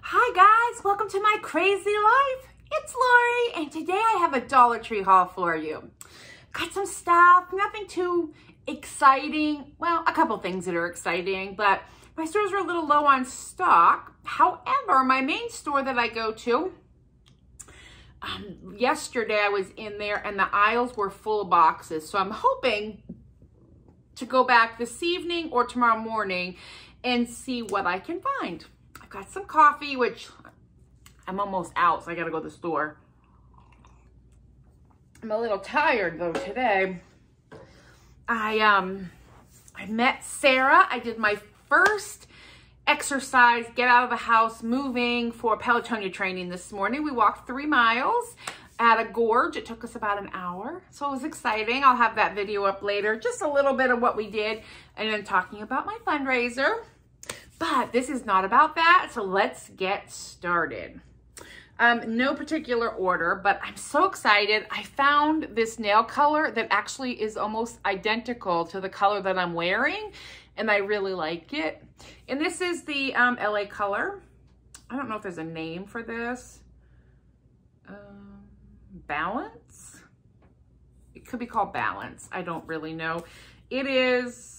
Hi guys, welcome to my crazy life. It's Lori and today I have a Dollar Tree haul for you. Got some stuff, nothing too exciting. Well, a couple things that are exciting, but my stores are a little low on stock. However, my main store that I go to, um, yesterday I was in there and the aisles were full of boxes. So I'm hoping to go back this evening or tomorrow morning and see what I can find. I've got some coffee, which I'm almost out, so I gotta go to the store. I'm a little tired though today. I um I met Sarah. I did my first exercise, get out of the house, moving for Pelotonia training this morning. We walked three miles at a gorge. It took us about an hour. So it was exciting. I'll have that video up later. Just a little bit of what we did and then talking about my fundraiser. But this is not about that. So let's get started. Um, no particular order, but I'm so excited. I found this nail color that actually is almost identical to the color that I'm wearing, and I really like it. And this is the um, LA color. I don't know if there's a name for this. Um, balance? It could be called balance. I don't really know. It is,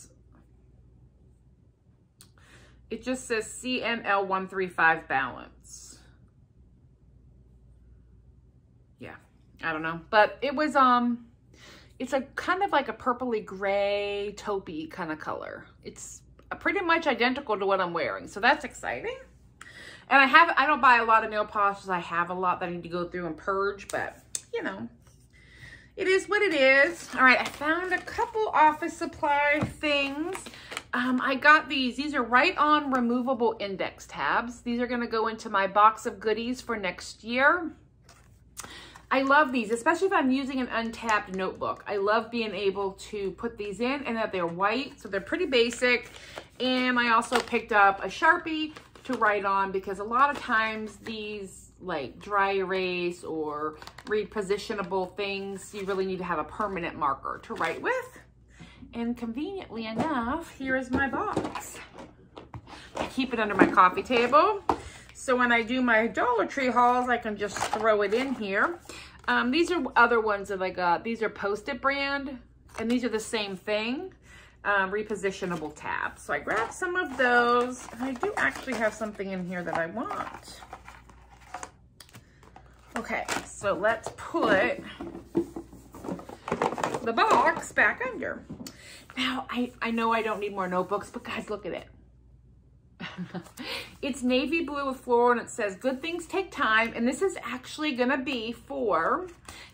it just says CML135 balance. Yeah, I don't know. But it was, um, it's a kind of like a purpley gray taupey kind of color. It's pretty much identical to what I'm wearing. So that's exciting. And I have, I don't buy a lot of nail polishes. I have a lot that I need to go through and purge, but you know, it is what it is. All right, I found a couple office supply things. Um, I got these. These are right on removable index tabs. These are going to go into my box of goodies for next year. I love these, especially if I'm using an untapped notebook. I love being able to put these in and that they're white, so they're pretty basic. And I also picked up a Sharpie to write on because a lot of times these like dry erase or repositionable things, you really need to have a permanent marker to write with. And conveniently enough, here is my box. I keep it under my coffee table. So when I do my Dollar Tree hauls, I can just throw it in here. Um, these are other ones that I got. These are Post-it brand, and these are the same thing, um, repositionable tabs. So I grabbed some of those. I do actually have something in here that I want. Okay, so let's put the box back under. Now, I, I know I don't need more notebooks, but guys, look at it. it's navy blue with floral and it says good things take time. And this is actually to be for,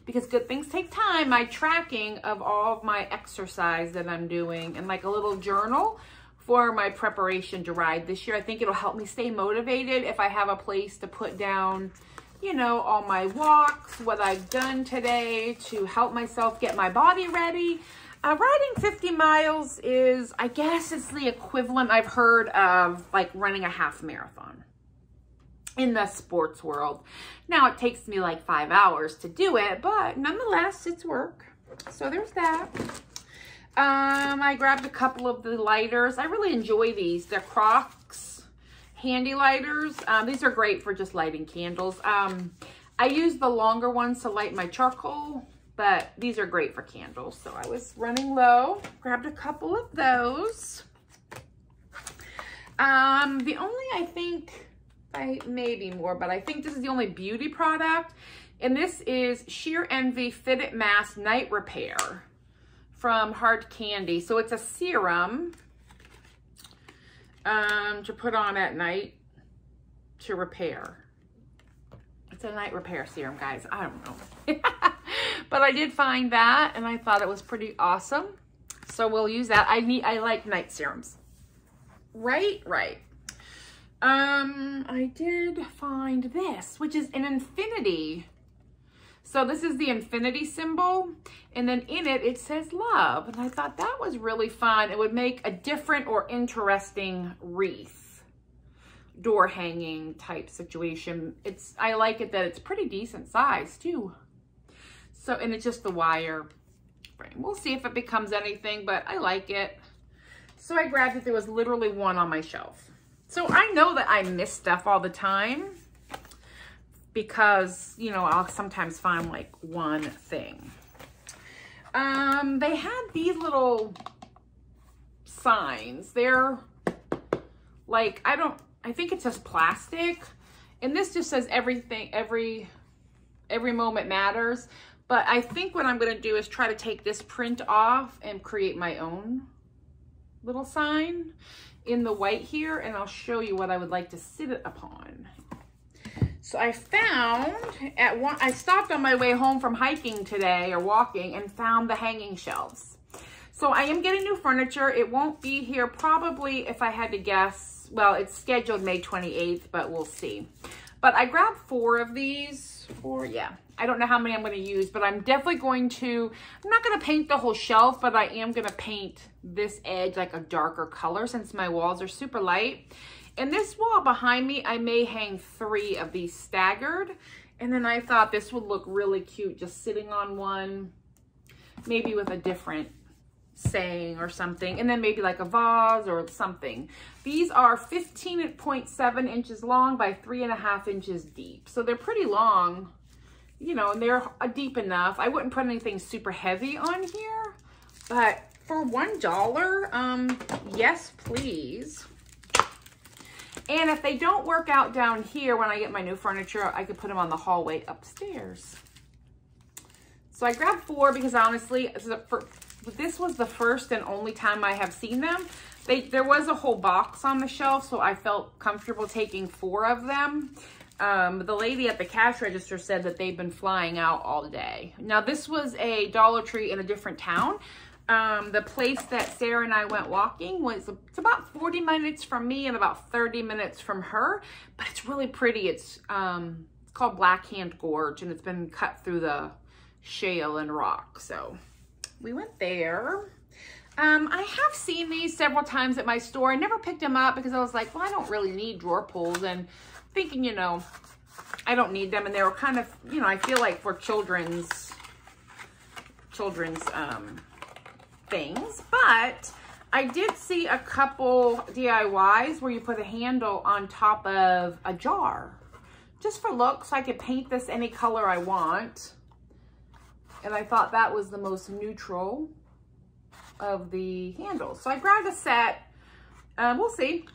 because good things take time, my tracking of all of my exercise that I'm doing and like a little journal for my preparation to ride this year. I think it'll help me stay motivated if I have a place to put down, you know, all my walks, what I've done today to help myself get my body ready. Uh, riding 50 miles is, I guess it's the equivalent I've heard of like running a half marathon in the sports world. Now it takes me like five hours to do it, but nonetheless, it's work. So there's that. Um, I grabbed a couple of the lighters. I really enjoy these. They're Crocs handy lighters. Um, these are great for just lighting candles. Um, I use the longer ones to light my charcoal but these are great for candles. So I was running low, grabbed a couple of those. Um, the only, I think, I maybe more, but I think this is the only beauty product. And this is Sheer Envy Fit It Mask Night Repair from Hard Candy. So it's a serum um, to put on at night to repair. It's a night repair serum, guys. I don't know. but I did find that and I thought it was pretty awesome. So we'll use that. I need, I like night serums. Right, right. Um, I did find this, which is an infinity. So this is the infinity symbol. And then in it, it says love. And I thought that was really fun. It would make a different or interesting wreath door hanging type situation. It's, I like it that it's pretty decent size too. So, and it's just the wire frame. We'll see if it becomes anything, but I like it. So I grabbed it. There was literally one on my shelf. So I know that I miss stuff all the time because, you know, I'll sometimes find like one thing. Um, they had these little signs. They're like, I don't, I think it says plastic. And this just says everything, every, every moment matters. But I think what I'm going to do is try to take this print off and create my own little sign in the white here. And I'll show you what I would like to sit it upon. So I found at one, I stopped on my way home from hiking today or walking and found the hanging shelves. So I am getting new furniture. It won't be here probably if I had to guess. Well, it's scheduled May 28th, but we'll see. But I grabbed four of these. Four, yeah. I don't know how many I'm going to use, but I'm definitely going to, I'm not going to paint the whole shelf, but I am going to paint this edge like a darker color since my walls are super light. And this wall behind me, I may hang three of these staggered. And then I thought this would look really cute just sitting on one, maybe with a different saying or something. And then maybe like a vase or something. These are 15.7 inches long by three and a half inches deep. So they're pretty long, you know, and they're deep enough. I wouldn't put anything super heavy on here, but for $1, um, yes, please. And if they don't work out down here when I get my new furniture, I could put them on the hallway upstairs. So I grabbed four because honestly, this was the first and only time I have seen them. They, there was a whole box on the shelf, so I felt comfortable taking four of them. Um, the lady at the cash register said that they've been flying out all day. Now, this was a Dollar Tree in a different town, um, the place that Sarah and I went walking was it's about 40 minutes from me and about 30 minutes from her, but it's really pretty. It's um, it's called Black Hand Gorge and it's been cut through the shale and rock. So we went there. Um, I have seen these several times at my store. I never picked them up because I was like, well, I don't really need drawer pulls and thinking, you know, I don't need them. And they were kind of, you know, I feel like for children's, children's, um, things, but I did see a couple DIYs where you put a handle on top of a jar. Just for looks, I could paint this any color I want. And I thought that was the most neutral of the handles. So I grabbed a set. Um, we'll see.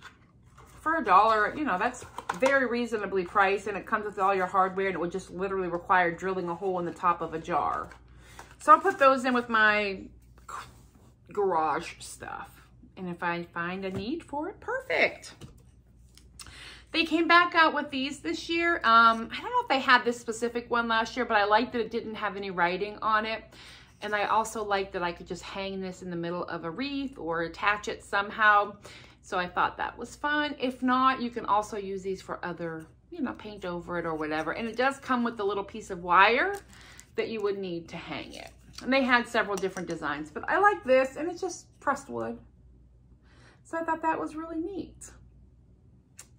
For a dollar, you know, that's very reasonably priced and it comes with all your hardware and it would just literally require drilling a hole in the top of a jar. So I'll put those in with my garage stuff. And if I find a need for it, perfect. They came back out with these this year. Um, I don't know if they had this specific one last year, but I liked that it didn't have any writing on it. And I also liked that I could just hang this in the middle of a wreath or attach it somehow. So I thought that was fun. If not, you can also use these for other, you know, paint over it or whatever. And it does come with the little piece of wire that you would need to hang it. And they had several different designs, but I like this and it's just pressed wood. So I thought that was really neat.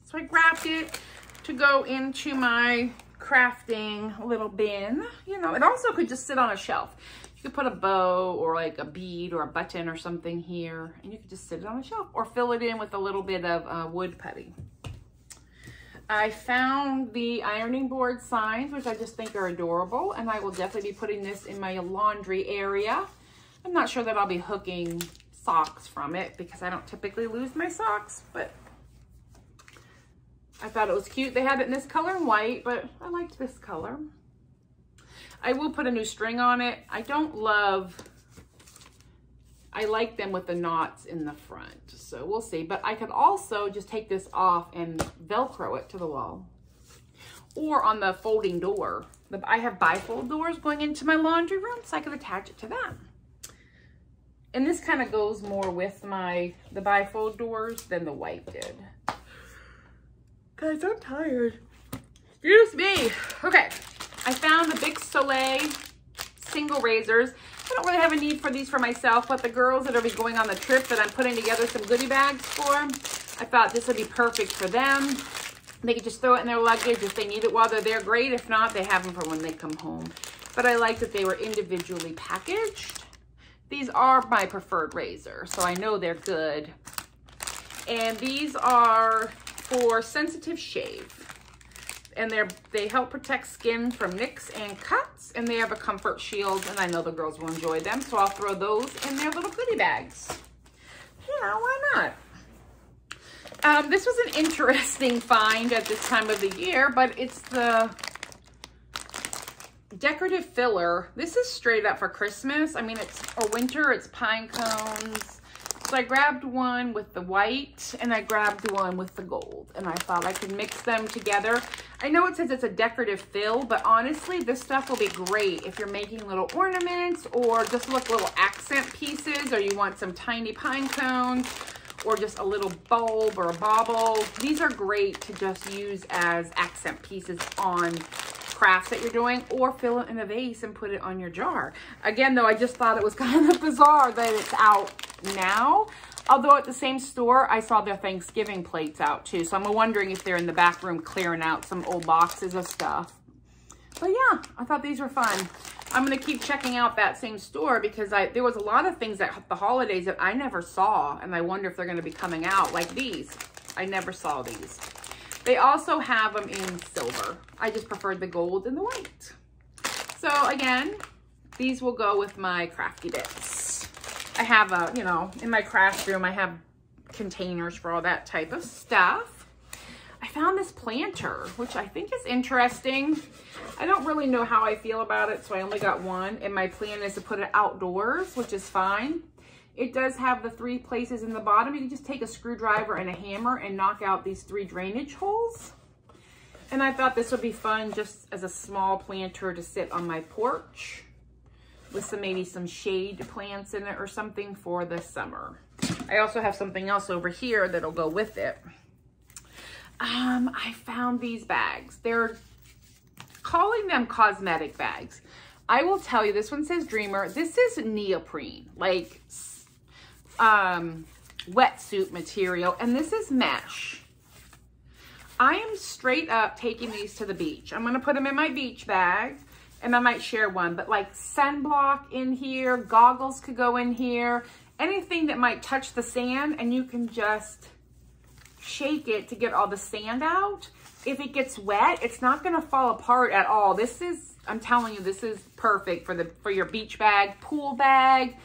So I grabbed it to go into my crafting little bin. You know, it also could just sit on a shelf. You could put a bow or like a bead or a button or something here and you could just sit it on a shelf or fill it in with a little bit of uh, wood putty. I found the ironing board signs, which I just think are adorable, and I will definitely be putting this in my laundry area. I'm not sure that I'll be hooking socks from it because I don't typically lose my socks, but I thought it was cute. They had it in this color and white, but I liked this color. I will put a new string on it. I don't love I like them with the knots in the front. So we'll see. But I could also just take this off and Velcro it to the wall. Or on the folding door. I have bifold doors going into my laundry room, so I could attach it to that. And this kind of goes more with my the bifold doors than the white did. Guys, I'm tired. Excuse me. Okay, I found the Bic Soleil single razors. I don't really have a need for these for myself, but the girls that are going on the trip that I'm putting together some goodie bags for, I thought this would be perfect for them. They could just throw it in their luggage if they need it while they're there, great. If not, they have them for when they come home. But I like that they were individually packaged. These are my preferred razor, so I know they're good. And these are for sensitive shave. And they're they help protect skin from nicks and cuts. And they have a comfort shield. And I know the girls will enjoy them. So I'll throw those in their little goodie bags. Yeah, why not? Um, this was an interesting find at this time of the year, but it's the decorative filler. This is straight up for Christmas. I mean, it's or winter, it's pine cones. So I grabbed one with the white and I grabbed one with the gold and I thought I could mix them together. I know it says it's a decorative fill, but honestly, this stuff will be great if you're making little ornaments or just look little accent pieces or you want some tiny pine cones or just a little bulb or a bauble. These are great to just use as accent pieces on crafts that you're doing or fill it in a vase and put it on your jar. Again, though, I just thought it was kind of bizarre that it's out now. Although at the same store, I saw their Thanksgiving plates out too. So I'm wondering if they're in the back room clearing out some old boxes of stuff. But yeah, I thought these were fun. I'm going to keep checking out that same store because I there was a lot of things at the holidays that I never saw. And I wonder if they're going to be coming out like these. I never saw these. They also have them in silver. I just preferred the gold and the white. So again, these will go with my crafty bits. I have a, you know, in my craft room, I have containers for all that type of stuff. I found this planter, which I think is interesting. I don't really know how I feel about it, so I only got one. And my plan is to put it outdoors, which is fine. It does have the three places in the bottom. You can just take a screwdriver and a hammer and knock out these three drainage holes. And I thought this would be fun just as a small planter to sit on my porch with some maybe some shade plants in it or something for the summer. I also have something else over here that'll go with it. Um, I found these bags. They're calling them cosmetic bags. I will tell you, this one says Dreamer. This is neoprene, like um, wetsuit material, and this is mesh. I am straight up taking these to the beach. I'm going to put them in my beach bag, and I might share one, but like sunblock in here, goggles could go in here, anything that might touch the sand, and you can just shake it to get all the sand out. If it gets wet, it's not to fall apart at all. This is, I'm telling you, this is perfect for the for your beach bag, pool bag,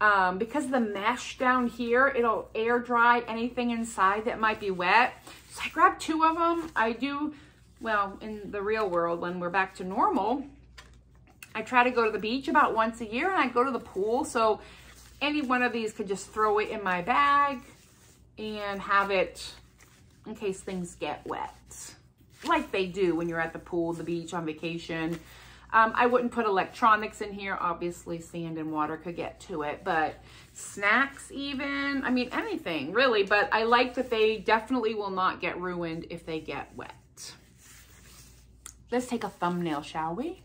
um, because the mesh down here, it'll air dry anything inside that might be wet. So I grabbed two of them. I do, well, in the real world, when we're back to normal, I try to go to the beach about once a year and I go to the pool. So any one of these could just throw it in my bag and have it in case things get wet. Like they do when you're at the pool, the beach, on vacation. Um, I wouldn't put electronics in here. Obviously, sand and water could get to it, but snacks even, I mean, anything really. But I like that they definitely will not get ruined if they get wet. Let's take a thumbnail, shall we?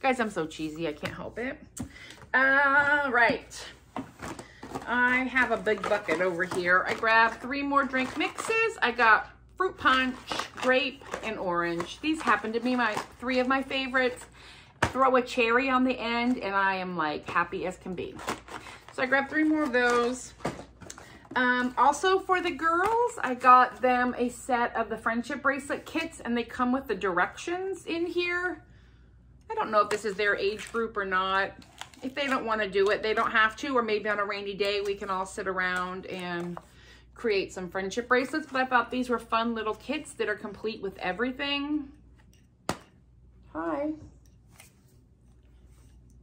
Guys, I'm so cheesy. I can't help it. All right. I have a big bucket over here. I grabbed three more drink mixes. I got fruit punch, grape, and orange. These happen to be my three of my favorites. Throw a cherry on the end and I am like happy as can be. So I grabbed three more of those. Um, also for the girls, I got them a set of the friendship bracelet kits and they come with the directions in here. I don't know if this is their age group or not. If they don't want to do it, they don't have to, or maybe on a rainy day, we can all sit around and create some friendship bracelets, but I thought these were fun little kits that are complete with everything. Hi.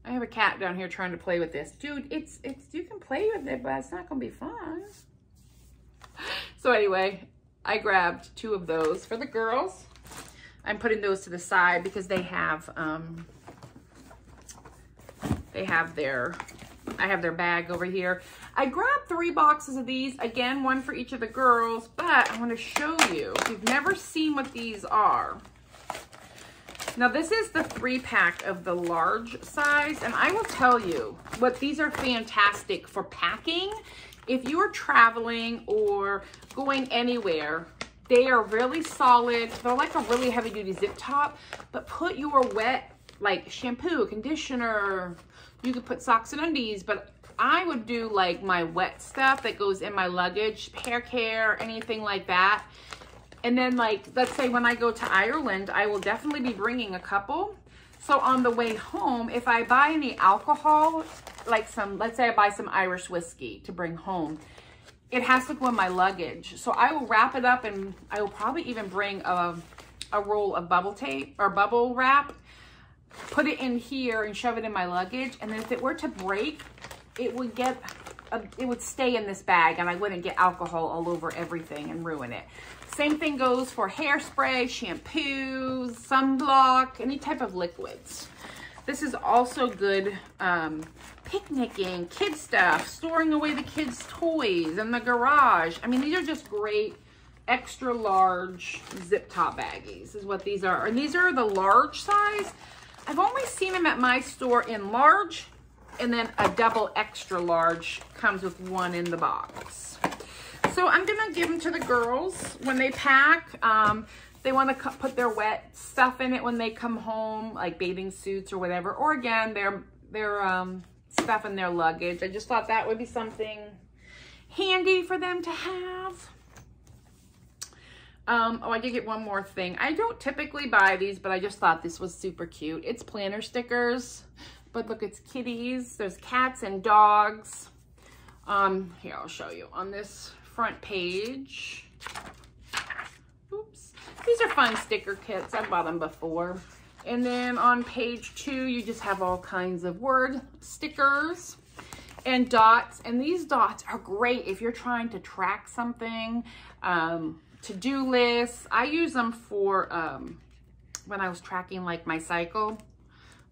I have a cat down here trying to play with this. Dude, it's, it's, you can play with it, but it's not going to be fun. So anyway, I grabbed two of those for the girls. I'm putting those to the side because they have, um, they have their I have their bag over here. I grabbed three boxes of these, again, one for each of the girls, but I want to show you, if you've never seen what these are. Now this is the three pack of the large size, and I will tell you what these are fantastic for packing. If you are traveling or going anywhere, they are really solid. They're like a really heavy duty zip top, but put your wet like shampoo, conditioner, you could put socks and undies, but I would do like my wet stuff that goes in my luggage, hair care, anything like that. And then like, let's say when I go to Ireland, I will definitely be bringing a couple. So on the way home, if I buy any alcohol, like some, let's say I buy some Irish whiskey to bring home, it has to go in my luggage. So I will wrap it up and I will probably even bring a, a roll of bubble tape or bubble wrap, put it in here and shove it in my luggage. And then if it were to break, it would get, a, it would stay in this bag and I wouldn't get alcohol all over everything and ruin it. Same thing goes for hairspray, shampoos, sunblock, any type of liquids. This is also good um, picnicking, kid stuff, storing away the kids' toys in the garage. I mean, these are just great extra large zip top baggies is what these are. And these are the large size. I've only seen them at my store in large and then a double extra large comes with one in the box. So I'm gonna give them to the girls when they pack. Um, they wanna put their wet stuff in it when they come home, like bathing suits or whatever. Or again, their, their um, stuff in their luggage. I just thought that would be something handy for them to have. Um, oh, I did get one more thing. I don't typically buy these, but I just thought this was super cute. It's planner stickers, but look, it's kitties. There's cats and dogs. Um, here, I'll show you. On this front page. Oops. These are fun sticker kits. I've bought them before. And then on page two, you just have all kinds of word stickers and dots. And these dots are great if you're trying to track something, um, to-do lists. I use them for um, when I was tracking like my cycle.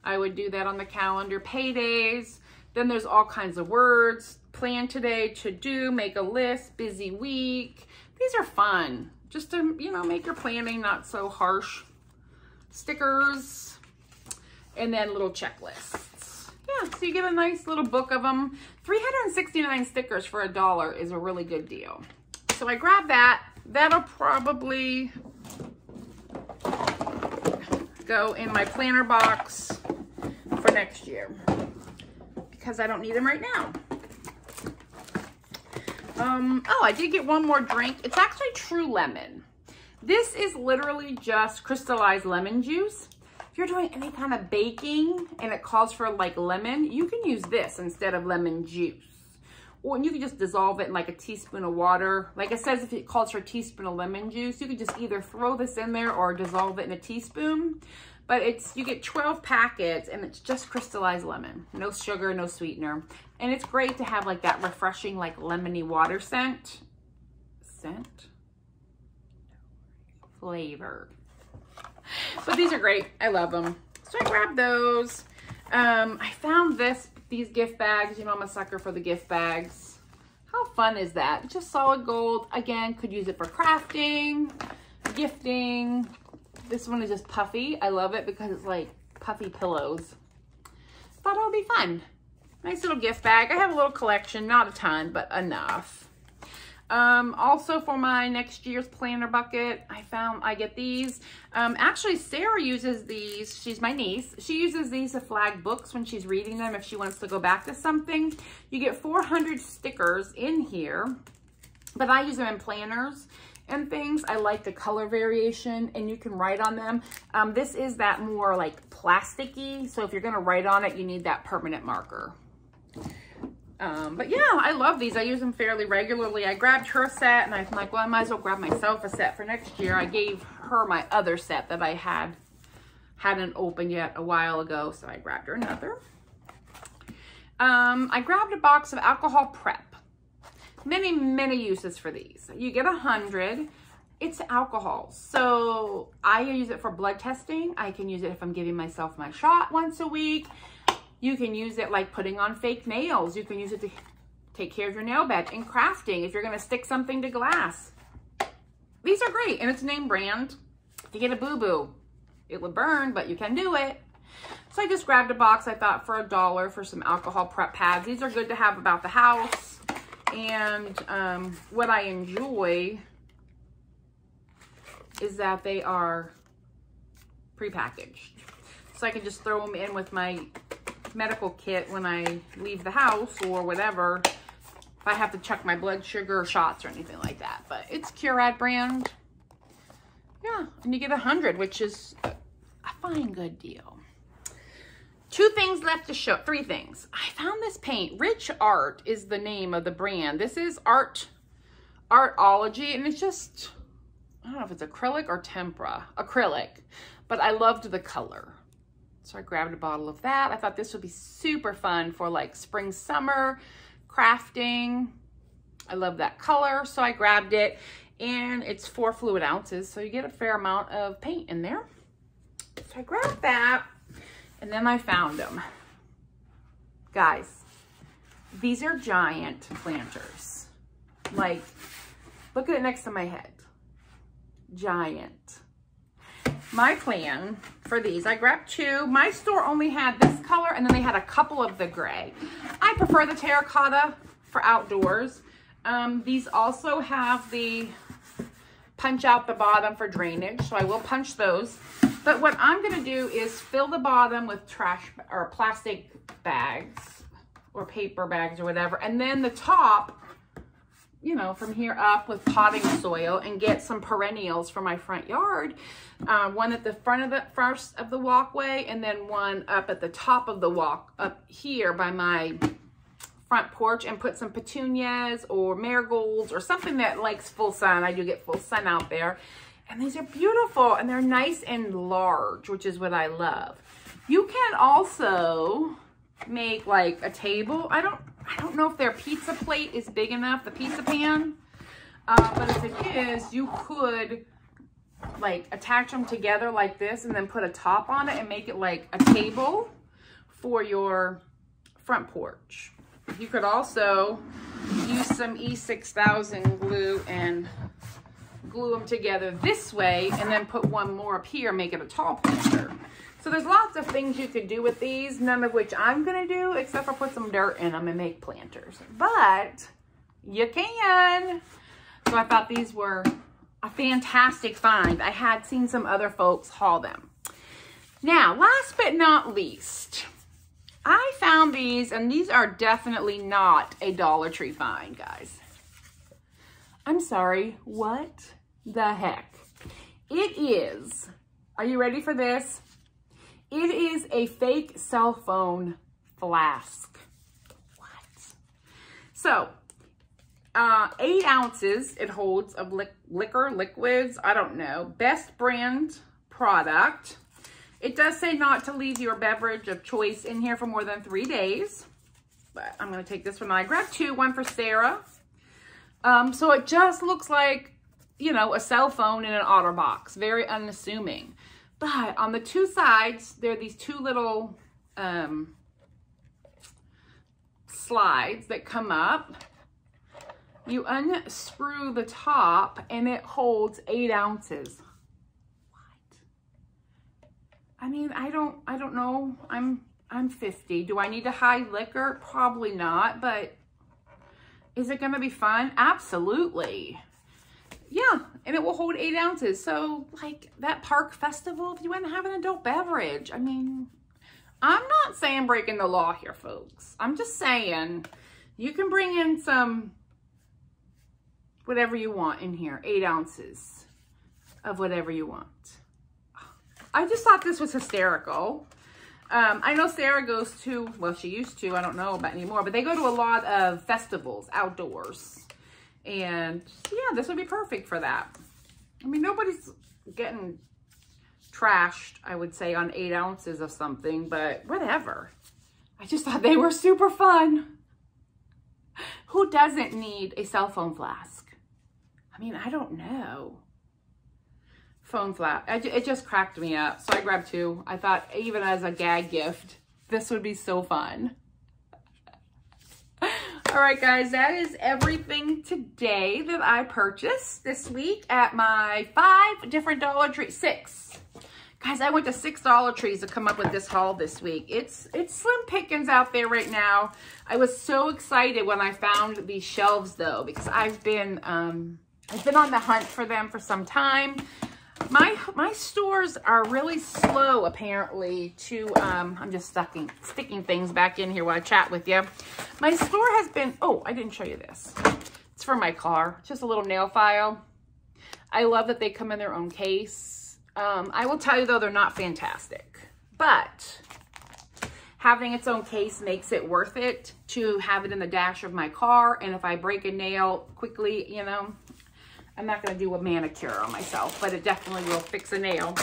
I would do that on the calendar, paydays. Then there's all kinds of words, plan today, to do, make a list, busy week. These are fun, just to, you know, make your planning not so harsh. Stickers, and then little checklists. Yeah, so you get a nice little book of them. 369 stickers for a dollar is a really good deal. So I grabbed that. That'll probably go in my planner box for next year because I don't need them right now. Um, oh, I did get one more drink. It's actually True Lemon. This is literally just crystallized lemon juice. If you're doing any kind of baking and it calls for like lemon, you can use this instead of lemon juice. Or you can just dissolve it in like a teaspoon of water. Like it says if it calls for a teaspoon of lemon juice, you could just either throw this in there or dissolve it in a teaspoon. But it's you get 12 packets and it's just crystallized lemon. No sugar, no sweetener. And it's great to have like that refreshing like lemony water scent. Scent? Flavor. But these are great. I love them. So I grabbed those. Um, I found this, these gift bags. You know, I'm a sucker for the gift bags. How fun is that? just solid gold. Again, could use it for crafting, gifting, this one is just puffy. I love it because it's like puffy pillows. Thought it would be fun. Nice little gift bag. I have a little collection, not a ton, but enough. Um, also for my next year's planner bucket, I found, I get these. Um, actually, Sarah uses these. She's my niece. She uses these to flag books when she's reading them if she wants to go back to something. You get 400 stickers in here, but I use them in planners and things. I like the color variation and you can write on them. Um, this is that more like plasticky. So if you're gonna write on it, you need that permanent marker. Um, but yeah, I love these. I use them fairly regularly. I grabbed her set and I'm like, well, I might as well grab myself a set for next year. I gave her my other set that I had, hadn't opened yet a while ago. So I grabbed her another. Um, I grabbed a box of alcohol prep many, many uses for these. You get a hundred. It's alcohol. So I use it for blood testing. I can use it if I'm giving myself my shot once a week. You can use it like putting on fake nails. You can use it to take care of your nail bed and crafting if you're going to stick something to glass. These are great and it's name brand. If you get a boo-boo, it will burn, but you can do it. So I just grabbed a box, I thought, for a dollar for some alcohol prep pads. These are good to have about the house. And um, what I enjoy is that they are prepackaged. So I can just throw them in with my medical kit when I leave the house or whatever. If I have to check my blood sugar shots or anything like that. But it's Curad brand. Yeah, and you get a 100, which is a fine good deal. Two things left to show, three things. I found this paint. Rich Art is the name of the brand. This is Art, Artology, and it's just, I don't know if it's acrylic or tempera, acrylic, but I loved the color. So I grabbed a bottle of that. I thought this would be super fun for like spring, summer, crafting. I love that color, so I grabbed it. And it's four fluid ounces, so you get a fair amount of paint in there. So I grabbed that, and then I found them. Guys, these are giant planters. Like, look at it next to my head. Giant my plan for these, I grabbed two. My store only had this color and then they had a couple of the gray. I prefer the terracotta for outdoors. Um, these also have the punch out the bottom for drainage, so I will punch those. But what I'm gonna do is fill the bottom with trash or plastic bags or paper bags or whatever. And then the top you know, from here up with potting soil and get some perennials for my front yard. Uh, one at the front of the first of the walkway and then one up at the top of the walk up here by my front porch and put some petunias or marigolds or something that likes full sun. I do get full sun out there. And these are beautiful and they're nice and large, which is what I love. You can also make like a table. I don't I don't know if their pizza plate is big enough, the pizza pan. Uh, but if it is, you could like attach them together like this and then put a top on it and make it like a table for your front porch. You could also use some E6000 glue and glue them together this way and then put one more up here, make it a tall planter. So there's lots of things you could do with these, none of which I'm going to do except for put some dirt in them and make planters. But you can. So I thought these were a fantastic find. I had seen some other folks haul them. Now, last but not least, I found these, and these are definitely not a Dollar Tree find, guys. I'm sorry, what the heck? It is, are you ready for this? It is a fake cell phone flask. What? So, uh, eight ounces it holds of li liquor, liquids, I don't know. Best brand product. It does say not to leave your beverage of choice in here for more than three days. But I'm going to take this one. I grabbed two, one for Sarah. Um, so it just looks like, you know, a cell phone in an OtterBox. Very unassuming. But on the two sides, there are these two little um, slides that come up. You unscrew the top and it holds eight ounces. What? I mean, I don't, I don't know. I'm, I'm 50. Do I need to hide liquor? Probably not, but is it going to be fun? Absolutely. Yeah, and it will hold eight ounces. So like that park festival, if you want to have an adult beverage, I mean, I'm not saying breaking the law here, folks. I'm just saying you can bring in some whatever you want in here, eight ounces of whatever you want. I just thought this was hysterical. Um, I know Sarah goes to, well, she used to, I don't know about anymore, but they go to a lot of festivals outdoors. And yeah, this would be perfect for that. I mean, nobody's getting trashed, I would say, on eight ounces of something, but whatever. I just thought they were super fun. Who doesn't need a cell phone flask? I mean, I don't know. Phone flask. It just cracked me up. So I grabbed two. I thought even as a gag gift, this would be so fun. All right, guys, that is everything today that I purchased this week at my five different Dollar Tree, six. Guys, I went to six Dollar Trees to come up with this haul this week. It's it's slim pickings out there right now. I was so excited when I found these shelves though, because I've been um, I've been on the hunt for them for some time. My my stores are really slow, apparently, to, um, I'm just stucking, sticking things back in here while I chat with you. My store has been, oh, I didn't show you this. It's for my car. Just a little nail file. I love that they come in their own case. Um, I will tell you, though, they're not fantastic. But having its own case makes it worth it to have it in the dash of my car. And if I break a nail quickly, you know, I'm not going to do a manicure on myself, but it definitely will fix a nail.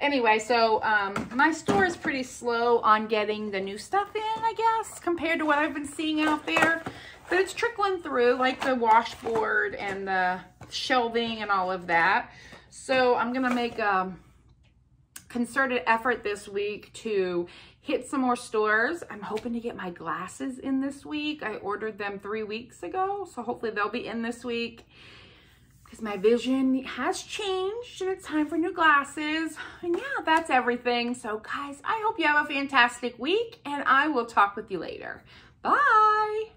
Anyway, so um, my store is pretty slow on getting the new stuff in, I guess, compared to what I've been seeing out there. But it's trickling through, like the washboard and the shelving and all of that. So I'm going to make a concerted effort this week to hit some more stores. I'm hoping to get my glasses in this week. I ordered them three weeks ago, so hopefully they'll be in this week because my vision has changed and it's time for new glasses. And yeah, that's everything. So guys, I hope you have a fantastic week and I will talk with you later. Bye.